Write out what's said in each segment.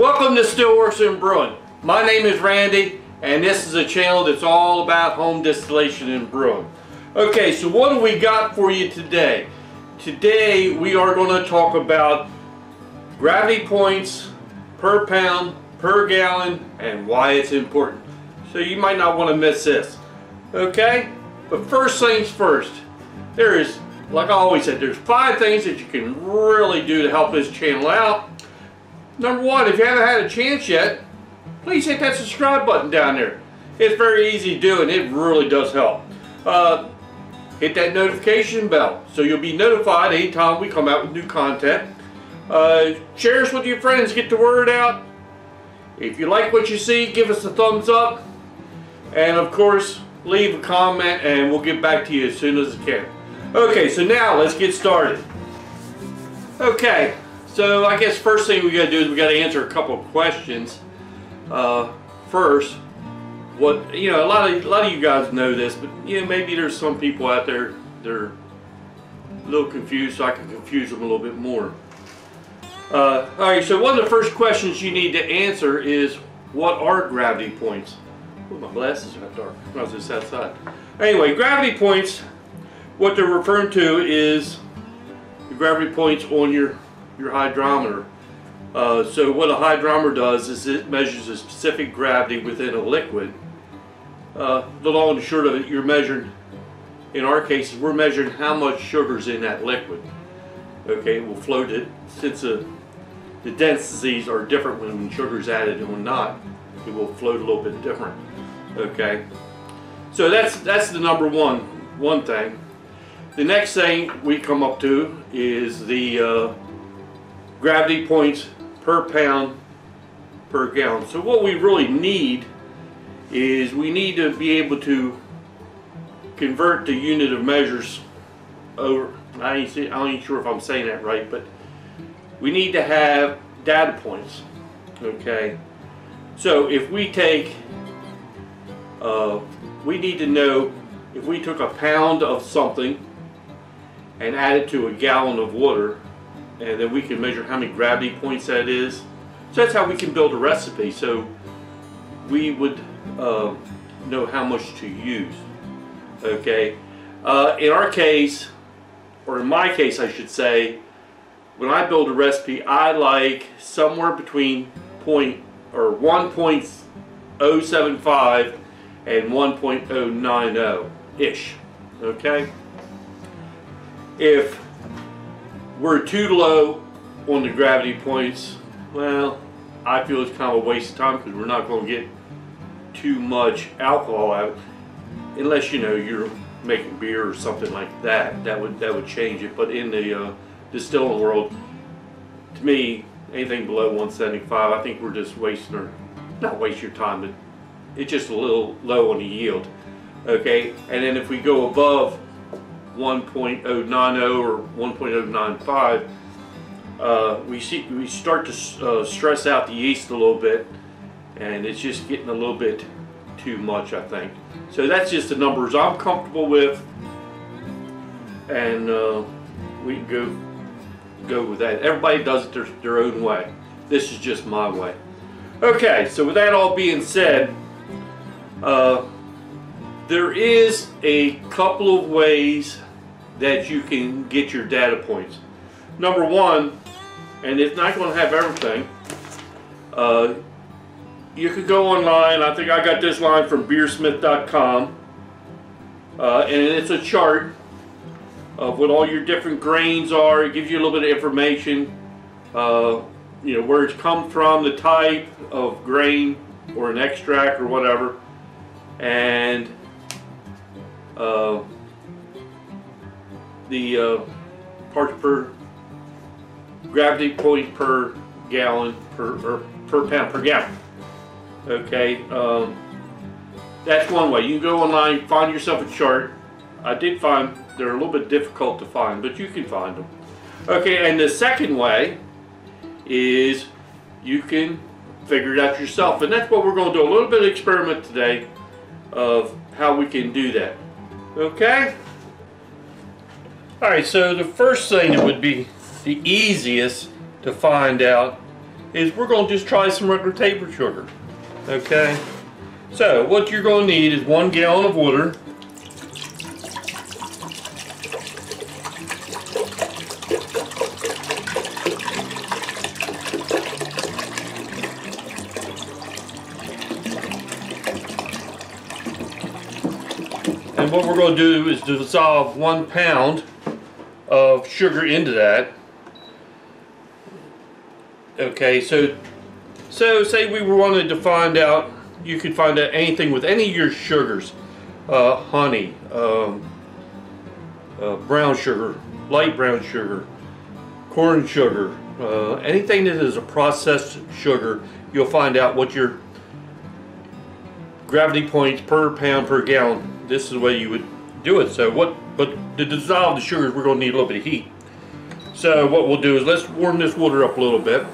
Welcome to Stillworks and Brewing. My name is Randy and this is a channel that's all about home distillation and brewing. Okay, so what do we got for you today? Today we are going to talk about gravity points per pound, per gallon, and why it's important. So you might not want to miss this. Okay? But first things first, there is, like I always said, there's five things that you can really do to help this channel out. Number one, if you haven't had a chance yet, please hit that subscribe button down there. It's very easy to do and it really does help. Uh, hit that notification bell so you'll be notified anytime we come out with new content. Uh, share us with your friends, get the word out. If you like what you see, give us a thumbs up. And of course, leave a comment and we'll get back to you as soon as we can. Okay, so now let's get started. Okay, so I guess first thing we got to do is we got to answer a couple of questions. Uh, first, what you know, a lot of a lot of you guys know this, but you know maybe there's some people out there they're a little confused, so I can confuse them a little bit more. Uh, all right, so one of the first questions you need to answer is what are gravity points? Oh, my glasses got dark. I was just outside. Anyway, gravity points, what they're referring to is the gravity points on your, your hydrometer. Uh, so what a hydrometer does is it measures a specific gravity within a liquid. Uh, the long and short of it, you're measuring, in our cases, we're measuring how much sugar's in that liquid. Okay, we'll float it, since the, the densities are different when sugar's added and when not, it will float a little bit different. Okay, so that's that's the number one one thing. The next thing we come up to is the uh, gravity points per pound per gallon. So what we really need is we need to be able to convert the unit of measures over. I ain't, I ain't sure if I'm saying that right, but we need to have data points. Okay, so if we take uh, we need to know if we took a pound of something and added to a gallon of water and then we can measure how many gravity points that is. So that's how we can build a recipe. So we would uh, know how much to use. Okay. Uh, in our case, or in my case I should say, when I build a recipe I like somewhere between point or 1.075 and 1.090-ish, okay? If we're too low on the gravity points, well, I feel it's kind of a waste of time because we're not going to get too much alcohol out unless, you know, you're making beer or something like that. That would that would change it. But in the uh, distilling world, to me, anything below 175, I think we're just wasting our, not waste your time, but it's just a little low on the yield. Okay, and then if we go above 1.090 or 1.095, uh, we see we start to uh, stress out the yeast a little bit, and it's just getting a little bit too much, I think. So that's just the numbers I'm comfortable with, and uh, we can go go with that. Everybody does it their, their own way. This is just my way. Okay, so with that all being said, uh, there is a couple of ways that you can get your data points. Number one, and it's not going to have everything, uh, you could go online. I think I got this line from beersmith.com. Uh, and it's a chart of what all your different grains are. It gives you a little bit of information, uh, you know, where it's come from, the type of grain or an extract or whatever and uh, the uh, parts per gravity point per gallon per or per pound per gallon. Okay, um, that's one way. You can go online, find yourself a chart. I did find they're a little bit difficult to find, but you can find them. Okay, and the second way is you can figure it out yourself, and that's what we're going to do a little bit of experiment today of how we can do that. Okay? Alright, so the first thing that would be the easiest to find out is we're going to just try some regular table sugar. Okay? So, what you're going to need is one gallon of water. And what we're going to do is dissolve one pound of sugar into that. Okay, so so say we wanted to find out, you could find out anything with any of your sugars, uh, honey, um, uh, brown sugar, light brown sugar, corn sugar, uh, anything that is a processed sugar, you'll find out what your gravity points per pound per gallon. This is the way you would do it. So what, but to dissolve the sugars, we're going to need a little bit of heat. So what we'll do is let's warm this water up a little bit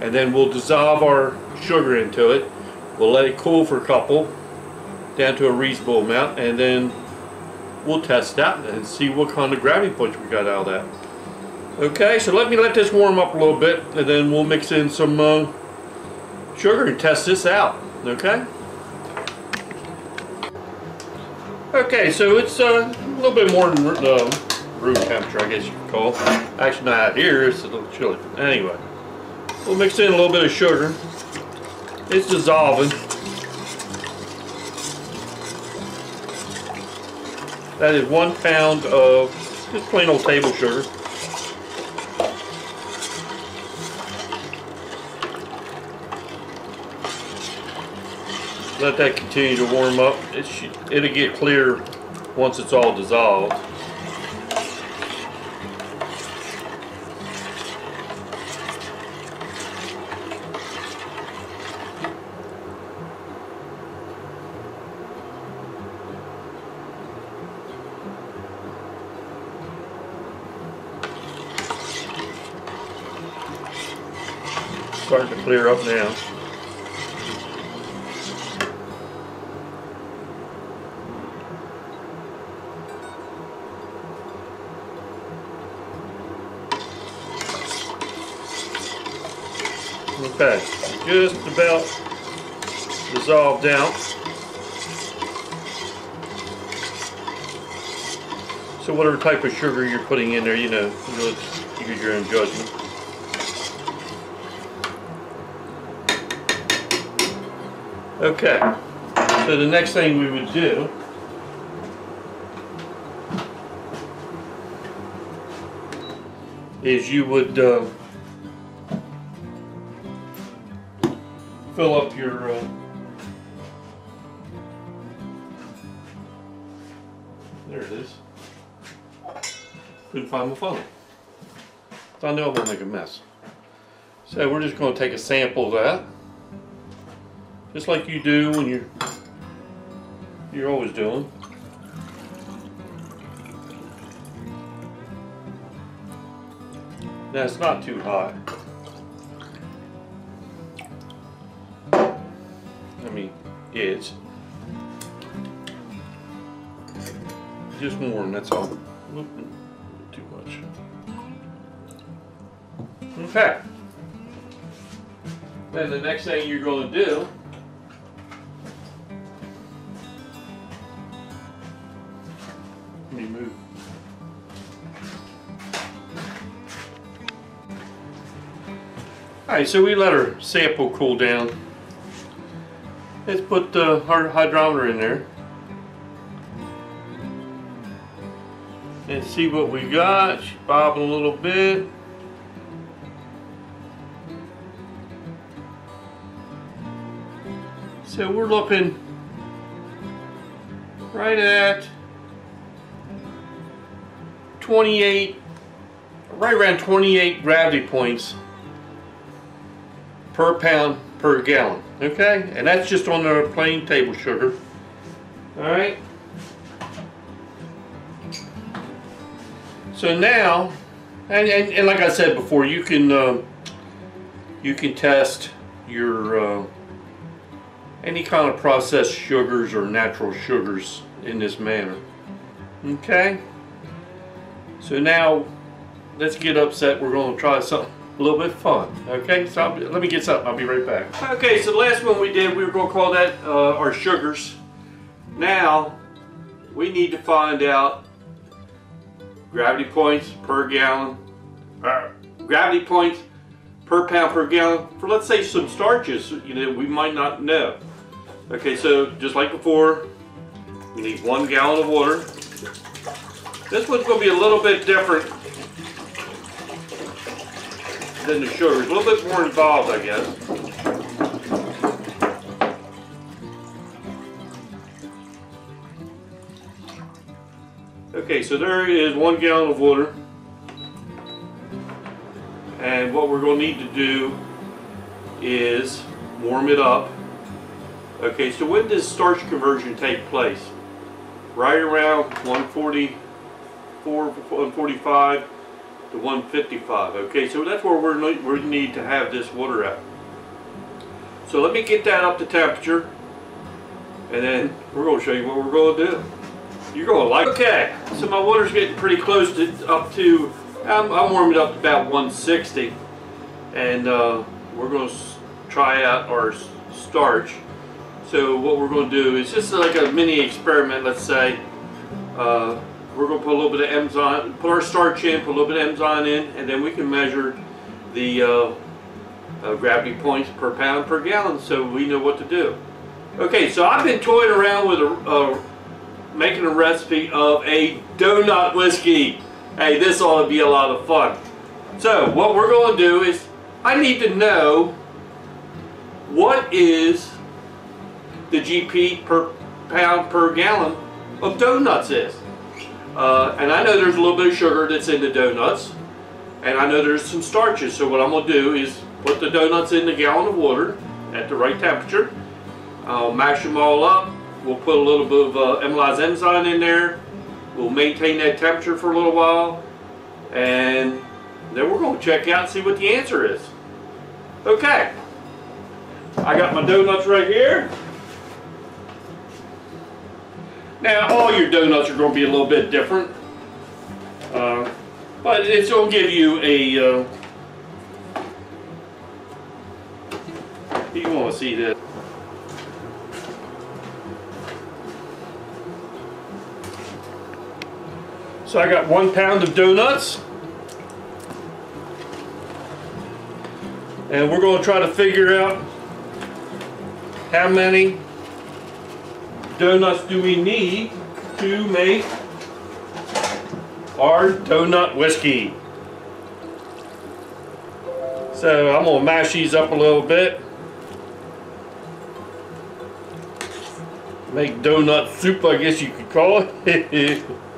and then we'll dissolve our sugar into it. We'll let it cool for a couple down to a reasonable amount and then we'll test that and see what kind of gravity points we got out of that. Okay, so let me let this warm up a little bit and then we'll mix in some uh, sugar and test this out. Okay? Okay, so it's uh, a little bit more than room temperature, I guess you could call. Actually, not out here, it's a little chilly. Anyway, we'll mix in a little bit of sugar. It's dissolving. That is one pound of just plain old table sugar. Let that continue to warm up. It should, it'll get clear once it's all dissolved. Starting to clear up now. Okay, just about dissolved out. So whatever type of sugar you're putting in there, you know, you use your own judgment. Okay, so the next thing we would do is you would uh, fill up your uh, there it is. Couldn't find my phone. So I know I'm gonna make a mess. So we're just going to take a sample of that. Just like you do when you're you're always doing. Now it's not too hot it's just warm, that's all. Too much. Okay. Then the next thing you're going to do let me move. Alright, so we let our sample cool down. Let's put the hydrometer in there. And see what we got. She's bobbing a little bit. So we're looking right at 28, right around 28 gravity points per pound per gallon. Okay, and that's just on the plain table sugar. All right. So now, and, and, and like I said before, you can uh, you can test your uh, any kind of processed sugars or natural sugars in this manner. Okay. So now, let's get upset. We're going to try something. A little bit fun. Okay, so I'll, let me get something. I'll be right back. Okay, so the last one we did, we were going to call that uh, our sugars. Now, we need to find out gravity points per gallon, uh, gravity points per pound per gallon for let's say some starches you know we might not know. Okay, so just like before, we need one gallon of water. This one's going to be a little bit different than the sugars, a little bit more involved, I guess. Okay, so there is one gallon of water. And what we're going to need to do is warm it up Okay, so when does starch conversion take place? Right around 144, 145 to 155. Okay, so that's where we're we need to have this water at. So let me get that up to temperature, and then we're going to show you what we're going to do. You're going to like. Okay, so my water's getting pretty close to up to, I'm, I'm warming up to about 160, and uh, we're going to try out our starch. So what we're going to do is just like a mini experiment, let's say. Uh, we're going to put a little bit of enzyme, put our starch in, put a little bit of enzyme in, and then we can measure the uh, uh, gravity points per pound per gallon so we know what to do. Okay, so I've been toying around with a, making a recipe of a donut whiskey. Hey, this ought to be a lot of fun. So what we're going to do is I need to know what is the GP per pound per gallon of donuts is. Uh, and I know there's a little bit of sugar that's in the donuts, and I know there's some starches. So what I'm going to do is put the donuts in the gallon of water at the right temperature. I'll mash them all up. We'll put a little bit of uh, amylase enzyme in there. We'll maintain that temperature for a little while, and then we're going to check out and see what the answer is. Okay, I got my donuts right here. Now, all your donuts are going to be a little bit different, uh, but it's going to give you a. Uh, you want to see this? So I got one pound of donuts. And we're going to try to figure out how many donuts do we need to make our donut whiskey? So I'm going to mash these up a little bit. Make donut soup, I guess you could call it.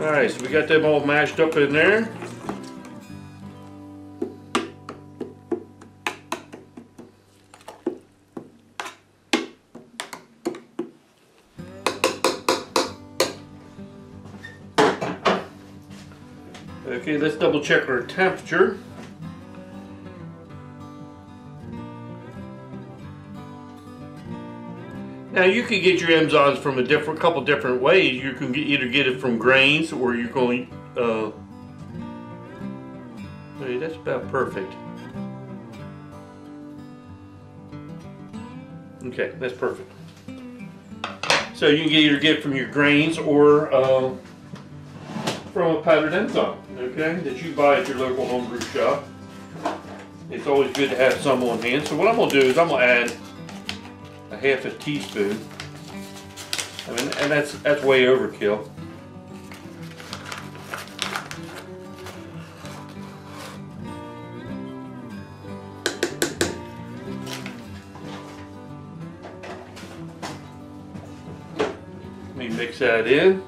Alright, so we got them all mashed up in there. Okay, let's double check our temperature. Now you can get your enzymes from a different couple different ways. You can get, either get it from grains or you're going. Uh, hey, that's about perfect. Okay, that's perfect. So you can either get from your grains or uh, from a powdered enzyme, okay, that you buy at your local homebrew shop. It's always good to have some on hand. So what I'm going to do is I'm going to add half a teaspoon. I mean, and that's that's way overkill. Let me mix that in.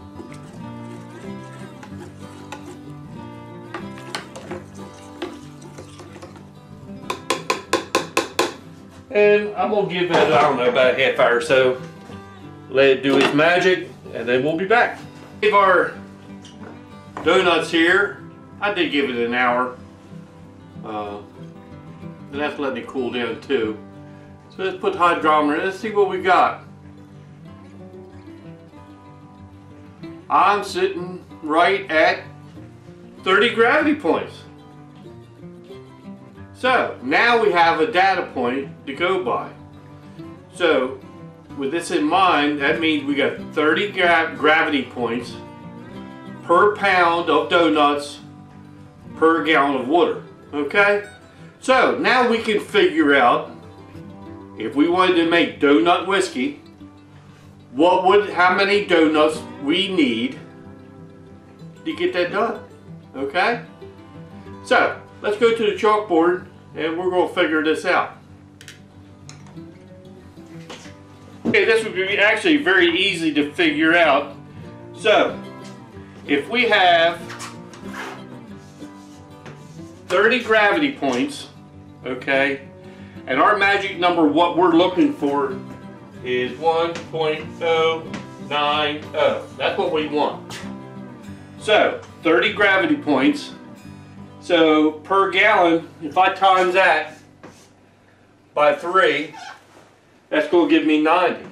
And I'm gonna give it, I don't know, about a half hour or so. let it do its magic, and then we'll be back. Give our donuts here. I did give it an hour. Uh, and that's letting it cool down too. So let's put the hydrometer. in. Let's see what we got. I'm sitting right at 30 gravity points. So now we have a data point to go by. So with this in mind, that means we got 30 gra gravity points per pound of donuts per gallon of water. Okay? So now we can figure out if we wanted to make donut whiskey, what would how many donuts we need to get that done. Okay? So let's go to the chalkboard and we're going to figure this out. Okay, this would be actually very easy to figure out. So, if we have 30 gravity points, okay, and our magic number, what we're looking for is 1.090. That's what we want. So, 30 gravity points. So, per gallon, if I times that by 3, that's going to give me 90.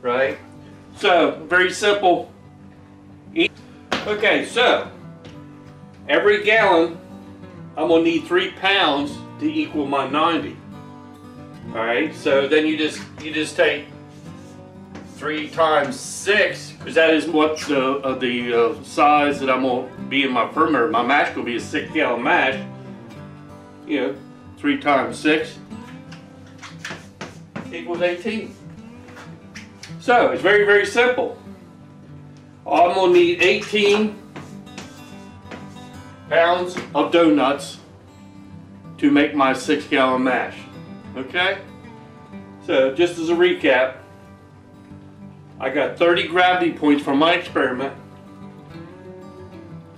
Right? So, very simple. Okay, so, every gallon, I'm going to need 3 pounds to equal my 90. Alright, so then you just you just take 3 times 6, because that is what the, uh, the uh, size that I'm going to be in my fermenter. My mash will be a 6 gallon mash. You know, 3 times 6 equals 18. So it's very, very simple. I'm going to need 18 pounds of donuts to make my six gallon mash. Okay? So just as a recap, I got 30 gravity points from my experiment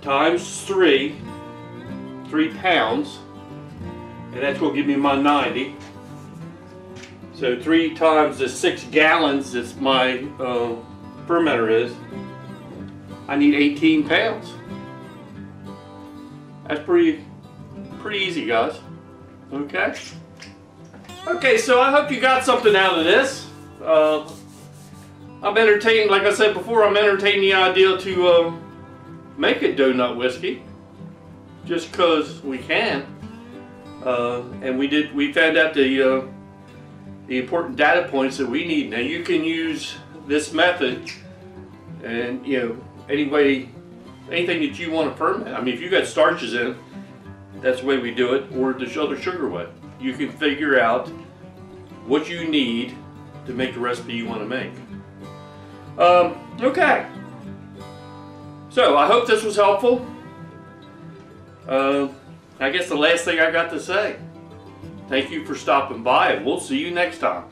times three, three pounds, and that's going to give me my 90. So three times the six gallons that my uh, fermenter is, I need 18 pounds. That's pretty, pretty easy, guys. Okay? Okay, so I hope you got something out of this. Uh, I'm entertained, like I said before, I'm entertaining the idea to uh, make a donut whiskey. Just because we can. Uh, and we did, we found out the uh, the important data points that we need. Now you can use this method and you know any way anything that you want to ferment. I mean if you got starches in that's the way we do it or the other sugar way. You can figure out what you need to make the recipe you want to make. Um, okay. So I hope this was helpful. Uh, I guess the last thing I got to say. Thank you for stopping by and we'll see you next time.